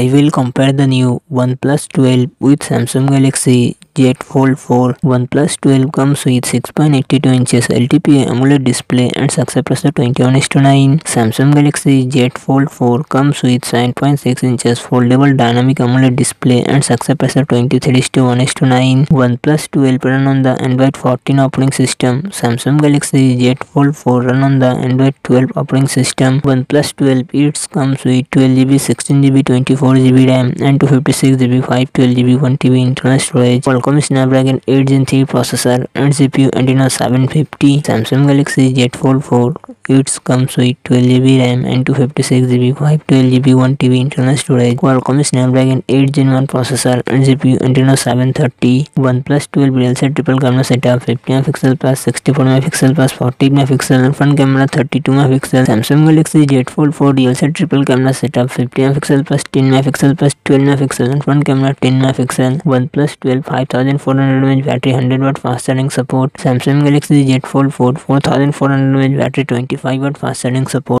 I will compare the new OnePlus 12 with Samsung Galaxy Z Fold 4. OnePlus 12 comes with 6.82 inches LTPA AMOLED display and success ratio 21:9. Samsung Galaxy Z Fold 4 comes with 7.6 inches foldable dynamic AMOLED display and success ratio 23:1:9. OnePlus 12 run on the Android 14 operating system. Samsung Galaxy Z Fold 4 run on the Android 12 operating system. OnePlus 12 it comes with 12GB, 16GB, 24GB RAM and 256GB, 512GB, 1TB internal storage. Qualcomm Snapdragon 8 Gen 3 processor and CPU Adreno 750. Samsung Galaxy Z Fold 4 it comes with 12GB RAM and 256GB, 512GB, 1TB internal storage. Qualcomm Snapdragon 8 Gen 1 processor and CPU Adreno 730. OnePlus 12 real set triple camera setup 50 MP plus 64 MP plus 40 MP and front camera 32 MP. Samsung Galaxy Z Fold 4 real set triple camera setup 50 MP plus 10 MP plus 12 MP and front camera 10 MP. OnePlus 12 5400 mAh battery 100 watt fast charging support. Samsung Galaxy Z Fold 4 4400 mAh battery 25 watt fast charging support.